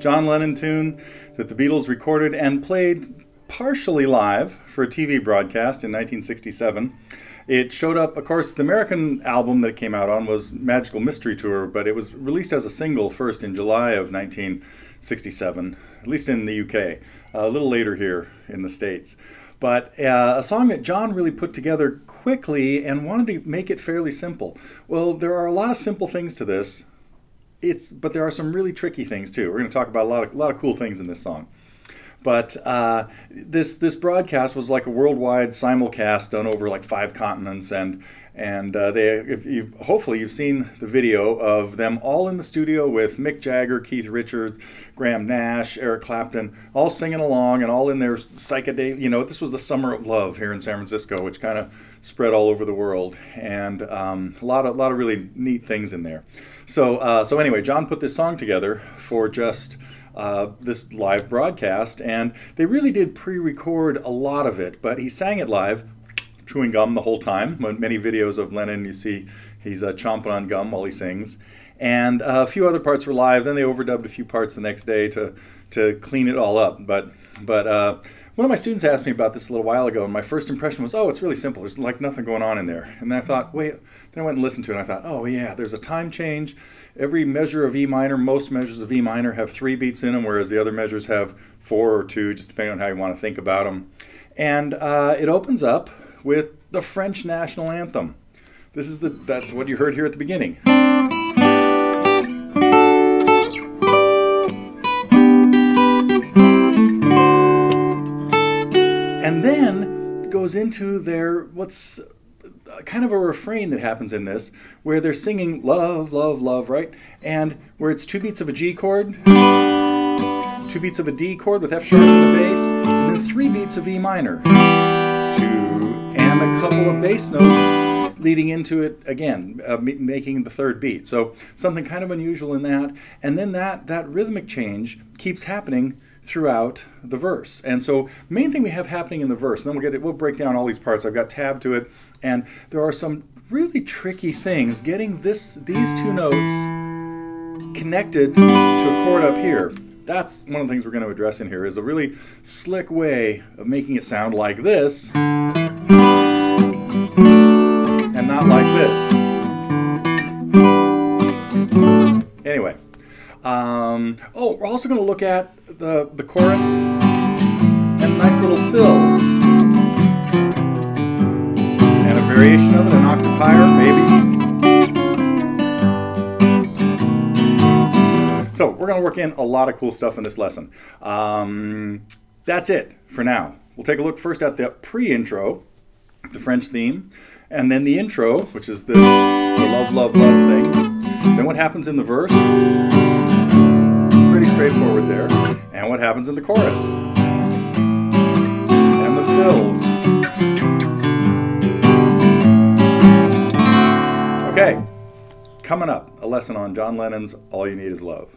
John Lennon tune that the Beatles recorded and played partially live for a TV broadcast in 1967. It showed up, of course, the American album that it came out on was Magical Mystery Tour, but it was released as a single first in July of 1967, at least in the UK, a little later here in the States. But uh, a song that John really put together quickly and wanted to make it fairly simple. Well, there are a lot of simple things to this. It's, but there are some really tricky things too. We're going to talk about a lot of, a lot of cool things in this song. But uh, this this broadcast was like a worldwide simulcast done over like five continents, and and uh, they if you hopefully you've seen the video of them all in the studio with Mick Jagger, Keith Richards, Graham Nash, Eric Clapton, all singing along and all in their psychedelic. You know, this was the summer of love here in San Francisco, which kind of spread all over the world, and um, a lot of a lot of really neat things in there. So uh, so anyway, John put this song together for just uh, this live broadcast, and they really did pre-record a lot of it, but he sang it live, chewing gum the whole time. Many videos of Lennon, you see he's uh, chomping on gum while he sings, and uh, a few other parts were live. Then they overdubbed a few parts the next day to to clean it all up, but but. Uh, one of my students asked me about this a little while ago, and my first impression was, oh, it's really simple. There's like nothing going on in there. And then I thought, wait, then I went and listened to it, and I thought, oh, yeah, there's a time change. Every measure of E minor, most measures of E minor have three beats in them, whereas the other measures have four or two, just depending on how you want to think about them. And uh, it opens up with the French national anthem. This is the that's what you heard here at the beginning. and then goes into their what's uh, kind of a refrain that happens in this where they're singing love love love right? And where it's two beats of a g chord two beats of a d chord with f sharp in the bass and then three beats of e minor. Two and a couple of bass notes leading into it again uh, making the third beat so something kind of unusual in that and then that that rhythmic change keeps happening throughout the verse. And so main thing we have happening in the verse, and then we'll get it, we'll break down all these parts. I've got tab to it, and there are some really tricky things getting this these two notes connected to a chord up here. That's one of the things we're going to address in here is a really slick way of making it sound like this not like this. Anyway, um, oh, we're also going to look at the, the chorus and a nice little fill. And a variation of it, an octave higher, maybe. So we're going to work in a lot of cool stuff in this lesson. Um, that's it for now. We'll take a look first at the pre-intro, the French theme, and then the intro, which is this the love, love, love thing. Then what happens in the verse pretty straightforward there. And what happens in the chorus? And the fills. Okay, coming up, a lesson on John Lennon's All You Need Is Love.